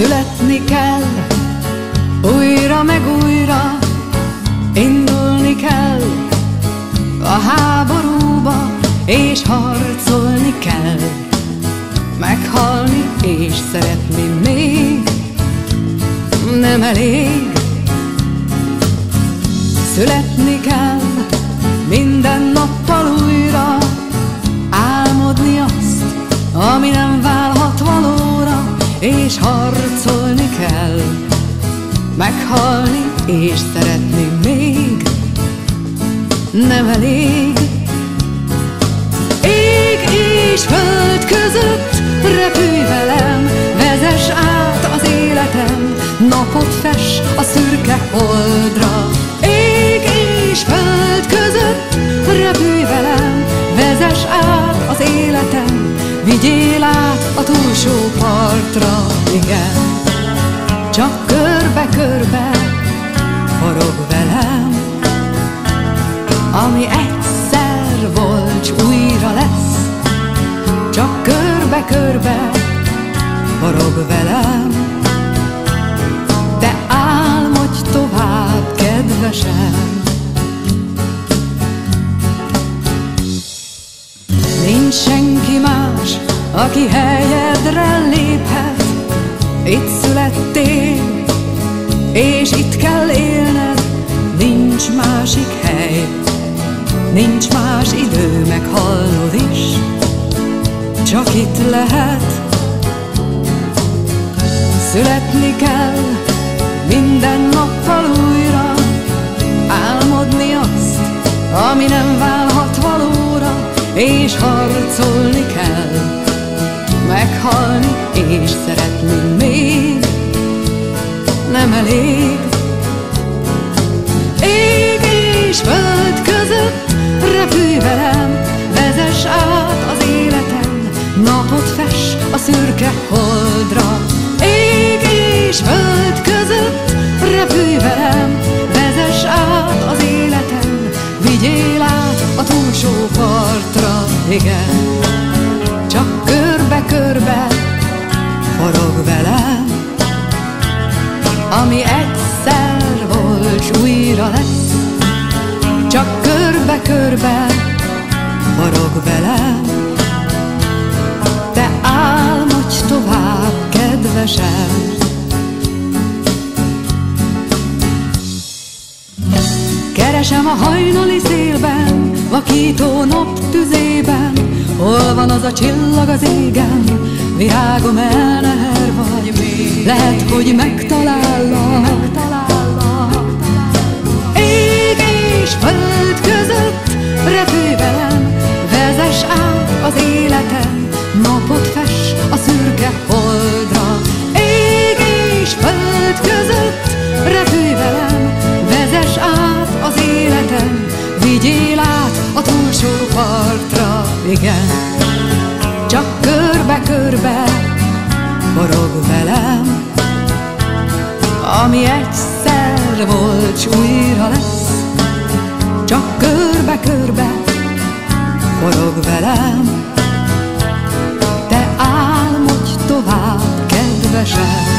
Indulni kell, újra meg újra, indulni kell. A háborúba, és harcolni kell, meghalni és szeretni még nem elég. Születni kell minden nappal és harcolni kell, meghalni és szeretni még nem elég. Ég és föld között repülj velem, vezess át az életem, napot fes a szürke holdra. Ég és föld között repülj velem, vezess át az életem, vigyél át a túlsó partra, igen. Csak körbe-körbe forog velem, ami egyszer volt, újra lesz. Csak körbe-körbe forog velem, de álmodj tovább, kedvesem. Nincs senki más, aki helyedre léphet, itt születtél, és itt kell élned, nincs másik hely, nincs más idő, meghalnod is, csak itt lehet. Születni kell minden nappal újra, álmodni azt, ami nem válhat valóra, és harcolni kell meghalni és szeretni még nem elég. Ég és föld között repülj velem, vezess át az életem, napot fes a szürke holdra. Ég és föld között repülj velem, vezess át az életem, vigyél át a túlsó partra, igen forog velem, ami egyszer volt, s újra lesz, csak körbe-körbe forog velem, te álmodj tovább, kedvesem. Keresem a hajnali szélben, vakító nap tüzében, Hol van az a csillag az égen, virágom még? Lehet, hogy megtalállak, megtalállak. Ég és föld között repülj velem, vezess át az életem, napot fes a szürke holdra. Ég és föld között repülj velem, vezess át az életem, vigyél át a túlsó partra, igen. Csak körbe-körbe forog velem, ami egyszer volt, s újra lesz. Csak körbe-körbe forog velem, te álmodj tovább, kedvesem.